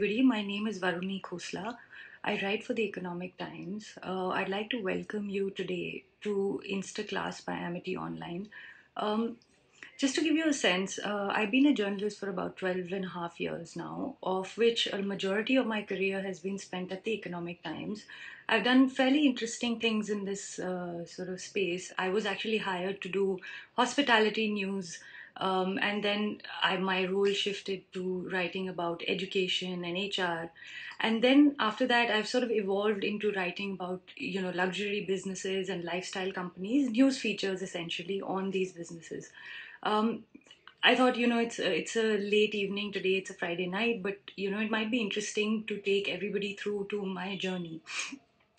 everybody. My name is Varuni Khosla. I write for the Economic Times. Uh, I'd like to welcome you today to Instaclass by Amity Online. Um, just to give you a sense, uh, I've been a journalist for about 12 and a half years now, of which a majority of my career has been spent at the Economic Times. I've done fairly interesting things in this uh, sort of space. I was actually hired to do hospitality news um, and then I, my role shifted to writing about education and HR. And then after that, I've sort of evolved into writing about, you know, luxury businesses and lifestyle companies, news features essentially on these businesses. Um, I thought, you know, it's a, it's a late evening today, it's a Friday night, but, you know, it might be interesting to take everybody through to my journey.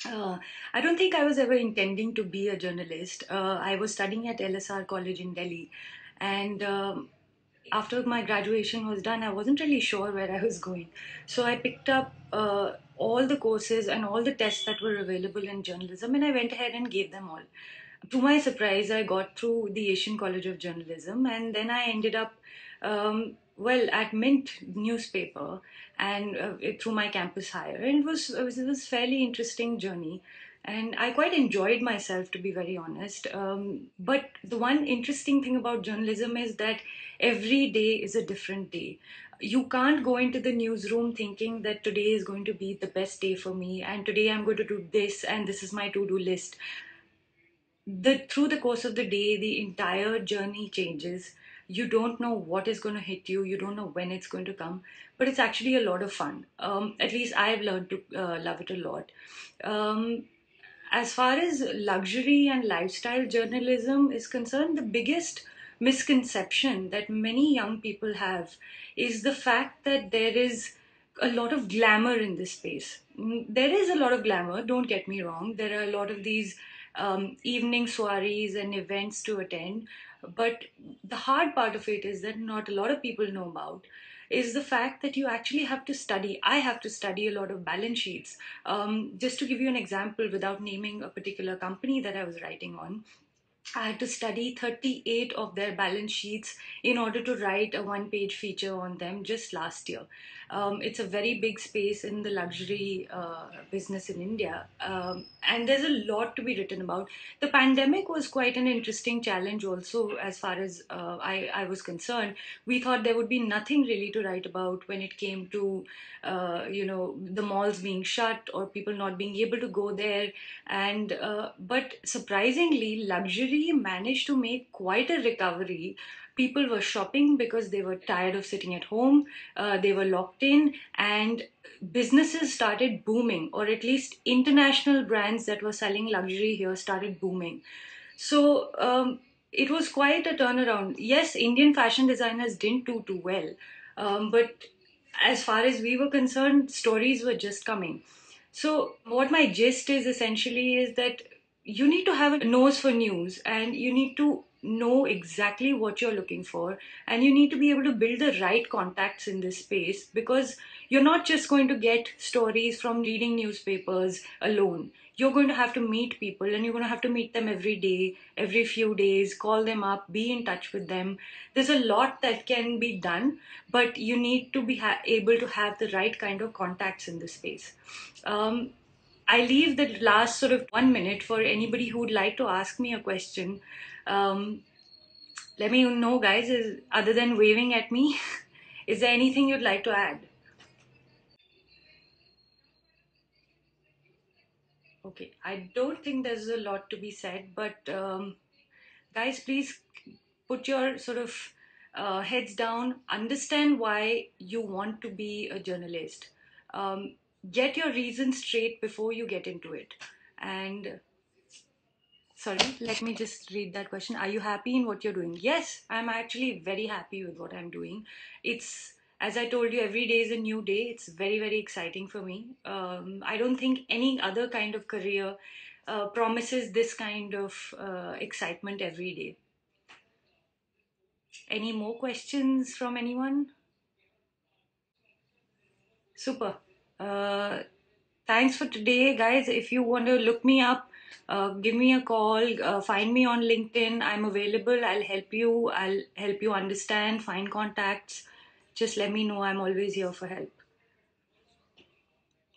Uh, I don't think I was ever intending to be a journalist. Uh, I was studying at LSR College in Delhi, and um, after my graduation was done, I wasn't really sure where I was going. So I picked up uh, all the courses and all the tests that were available in journalism, and I went ahead and gave them all. To my surprise, I got through the Asian College of Journalism, and then I ended up. Um, well, at Mint newspaper and uh, through my campus hire, and it was, it was it was fairly interesting journey and I quite enjoyed myself to be very honest. Um, but the one interesting thing about journalism is that every day is a different day. You can't go into the newsroom thinking that today is going to be the best day for me, and today I'm going to do this, and this is my to-do list. The through the course of the day, the entire journey changes. You don't know what is going to hit you. You don't know when it's going to come, but it's actually a lot of fun. Um, at least I've learned to uh, love it a lot. Um, as far as luxury and lifestyle journalism is concerned, the biggest misconception that many young people have is the fact that there is a lot of glamour in this space. There is a lot of glamour, don't get me wrong. There are a lot of these um, evening soirees and events to attend. But the hard part of it is that not a lot of people know about is the fact that you actually have to study. I have to study a lot of balance sheets. Um, just to give you an example, without naming a particular company that I was writing on, I had to study 38 of their balance sheets in order to write a one page feature on them just last year. Um, it's a very big space in the luxury uh, business in India, um, and there's a lot to be written about. The pandemic was quite an interesting challenge, also, as far as uh, I, I, was concerned. We thought there would be nothing really to write about when it came to, uh, you know, the malls being shut or people not being able to go there. And uh, but surprisingly, luxury managed to make quite a recovery people were shopping because they were tired of sitting at home, uh, they were locked in, and businesses started booming, or at least international brands that were selling luxury here started booming. So um, it was quite a turnaround. Yes, Indian fashion designers didn't do too well, um, but as far as we were concerned, stories were just coming. So, what my gist is essentially is that you need to have a nose for news and you need to know exactly what you're looking for and you need to be able to build the right contacts in this space because you're not just going to get stories from reading newspapers alone. You're going to have to meet people and you're going to have to meet them every day every few days call them up be in touch with them. There's a lot that can be done but you need to be ha- able to have the right kind of contacts in this space. Um, I leave the last sort of one minute for anybody who would like to ask me a question. Um, let me know, guys, is, other than waving at me, is there anything you'd like to add? Okay, I don't think there's a lot to be said, but um, guys, please put your sort of uh, heads down, understand why you want to be a journalist. Um, get your reasons straight before you get into it. And sorry, let me just read that question. Are you happy in what you're doing? Yes, I'm actually very happy with what I'm doing. It's as I told you, every day is a new day. It's very, very exciting for me. Um, I don't think any other kind of career uh, promises this kind of uh, excitement every day. Any more questions from anyone? Super. Uh, thanks for today, guys. If you want to look me up, uh, give me a call, uh, find me on LinkedIn. I'm available. I'll help you. I'll help you understand, find contacts. Just let me know. I'm always here for help.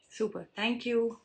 Super. Thank you.